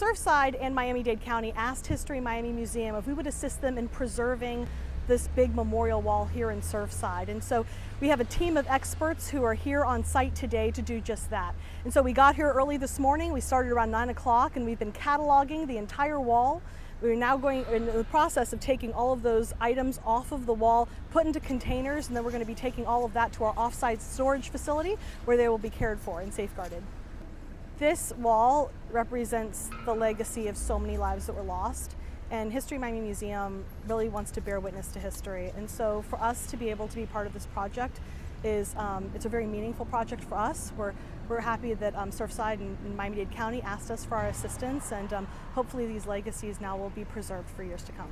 Surfside and Miami-Dade County asked History Miami Museum if we would assist them in preserving this big memorial wall here in Surfside. And so we have a team of experts who are here on site today to do just that. And so we got here early this morning. We started around 9 o'clock and we've been cataloging the entire wall. We're now going in the process of taking all of those items off of the wall, put into containers, and then we're going to be taking all of that to our offsite storage facility where they will be cared for and safeguarded. This wall represents the legacy of so many lives that were lost. And History Miami Museum really wants to bear witness to history. And so for us to be able to be part of this project is, um, it's a very meaningful project for us. We're, we're happy that um, Surfside and, and Miami-Dade County asked us for our assistance and um, hopefully these legacies now will be preserved for years to come.